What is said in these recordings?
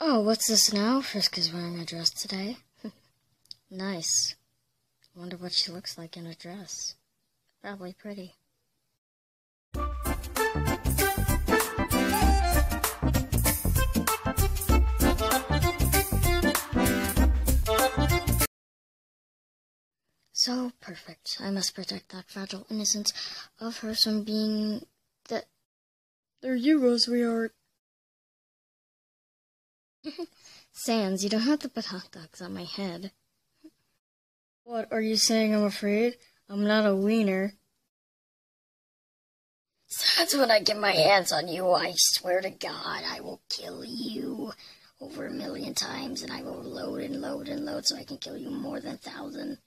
Oh, what's this now? Frisk is wearing a dress today. nice. Wonder what she looks like in a dress. Probably pretty. So perfect. I must protect that fragile innocence of hers from being the. There you go, sweetheart. Sans, you don't have to put hot dogs on my head. What, are you saying I'm afraid? I'm not a wiener. Sans, when I get my hands on you, I swear to God, I will kill you over a million times, and I will load and load and load so I can kill you more than a thousand.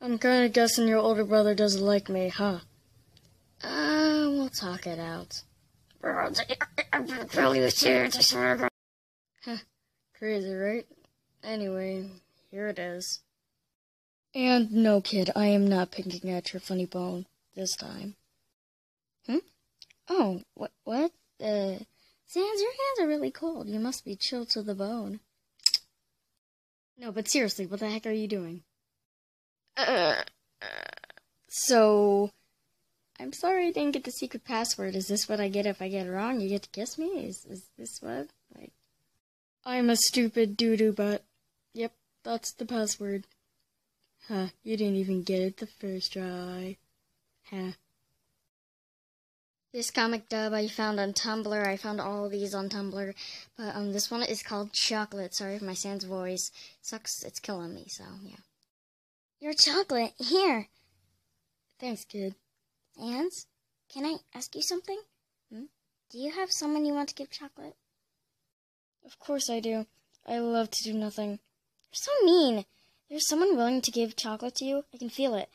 I'm kinda guessing your older brother doesn't like me, huh? Uh, we'll talk it out. I'm gonna kill you, Sans, I swear to God. Crazy, right? Anyway, here it is. And no, kid, I am not picking at your funny bone this time. Hmm? Oh, what? What? Uh, Sans, your hands are really cold. You must be chilled to the bone. No, but seriously, what the heck are you doing? Uh, uh, so, I'm sorry I didn't get the secret password. Is this what I get if I get it wrong? You get to kiss me? Is, is this what? I'm a stupid doo-doo butt. Yep, that's the password. Huh, you didn't even get it the first try. Huh. This comic dub I found on Tumblr. I found all these on Tumblr. But um, this one is called Chocolate. Sorry for my Sans voice. Sucks, it's killing me, so yeah. Your chocolate, here. Thanks, kid. Sans, can I ask you something? Hmm? Do you have someone you want to give chocolate? Of course I do. I love to do nothing. You're so mean. There's someone willing to give chocolate to you. I can feel it.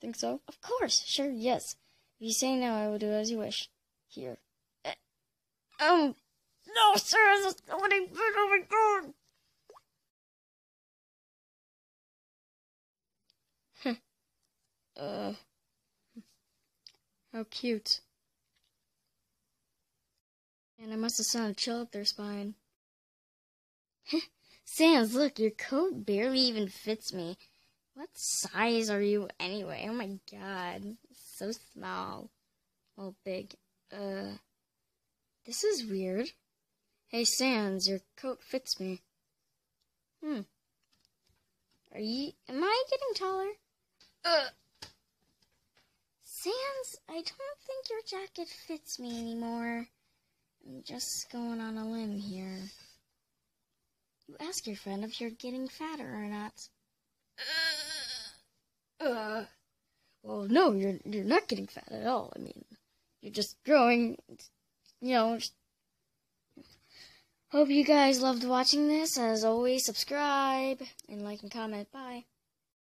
Think so? Of course. Sure, yes. If you say no, I will do as you wish. Here. Uh, um, no, sir, that's not what I Oh my god. uh, how cute. And I must have sent a chill up their spine. Sans, look, your coat barely even fits me. What size are you anyway? Oh my god. So small. Well, big. Uh, this is weird. Hey, Sans, your coat fits me. Hmm. Are you, am I getting taller? Uh. Sans, I don't think your jacket fits me anymore. I'm just going on a limb here. You ask your friend if you're getting fatter or not. Uh, uh, well, no, you're you're not getting fat at all. I mean, you're just growing. You know. Hope you guys loved watching this. As always, subscribe and like and comment. Bye.